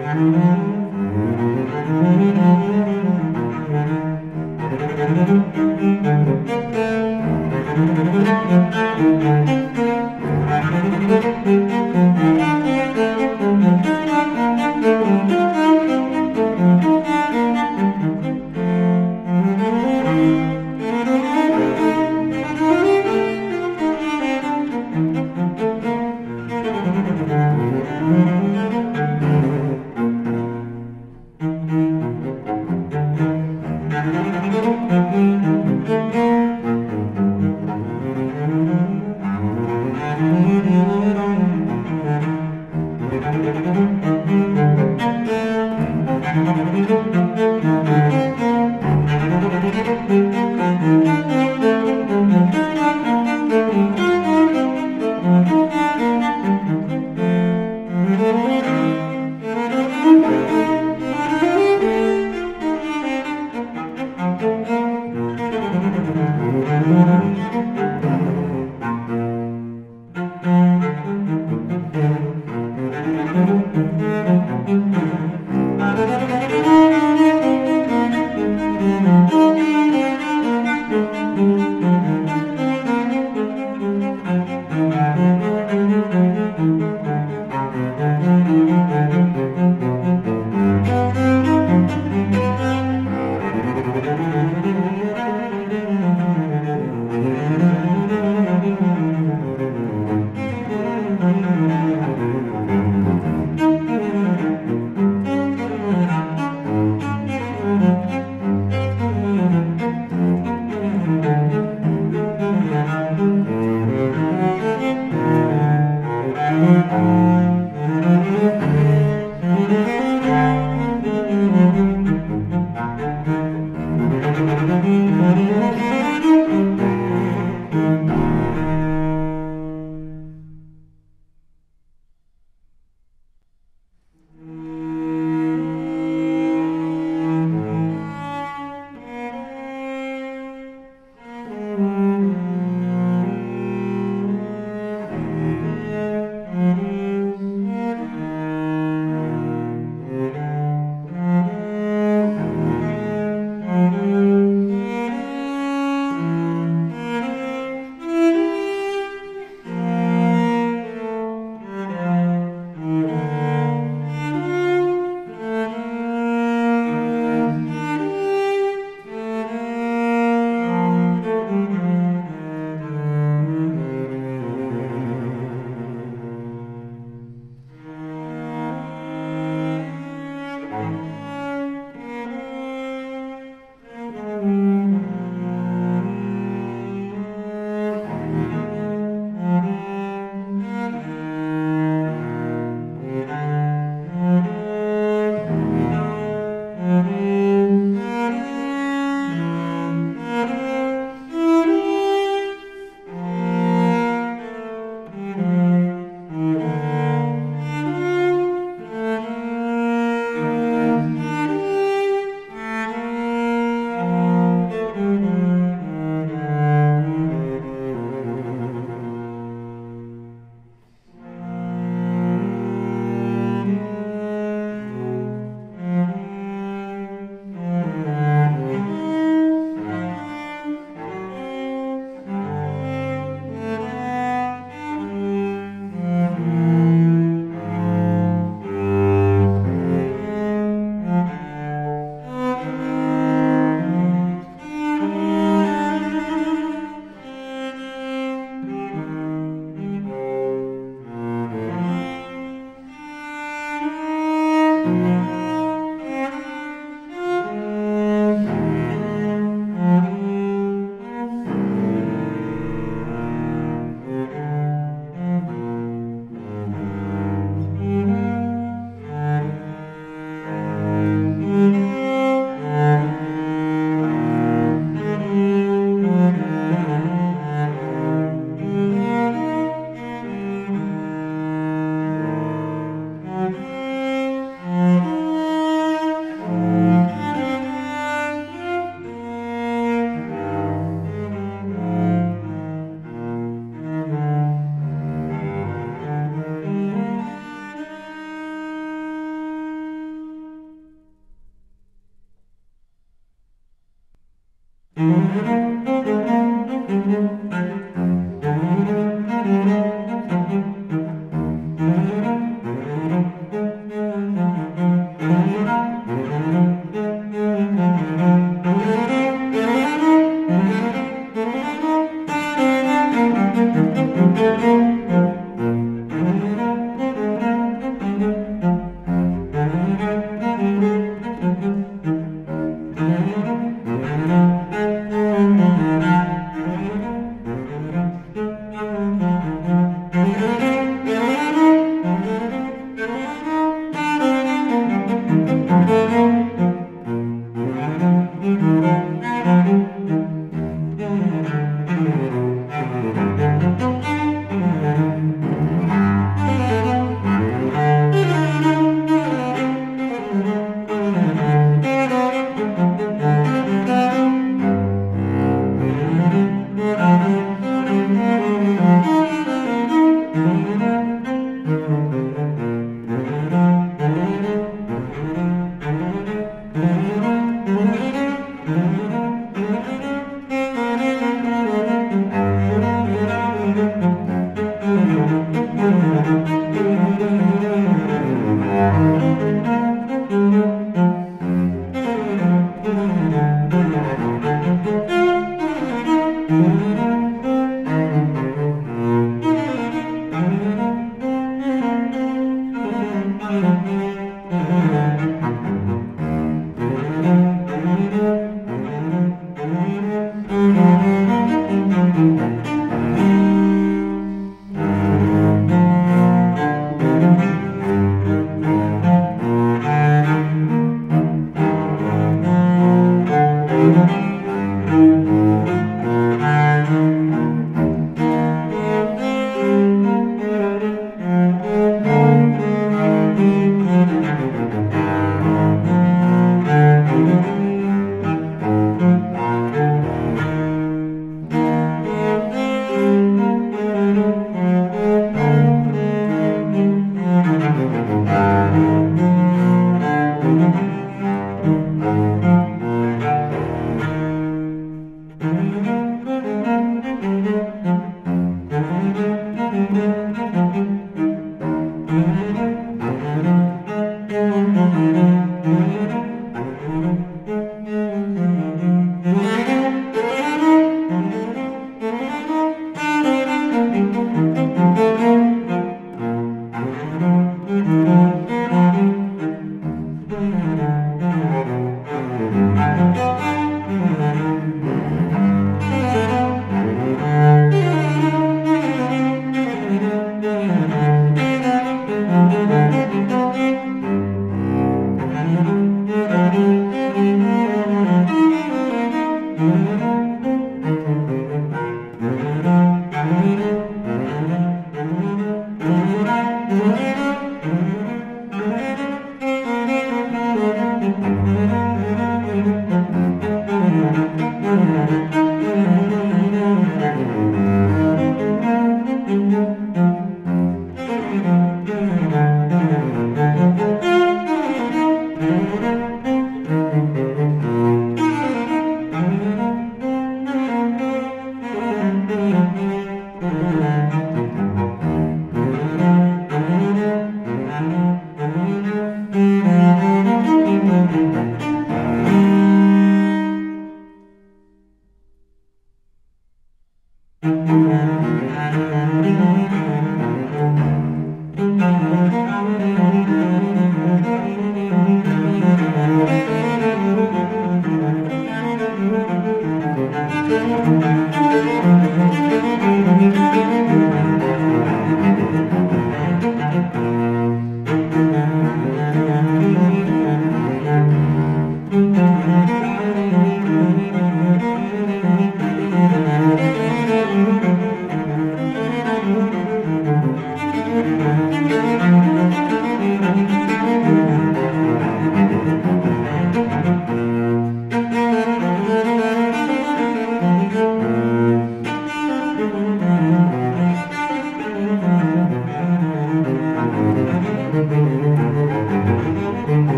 Música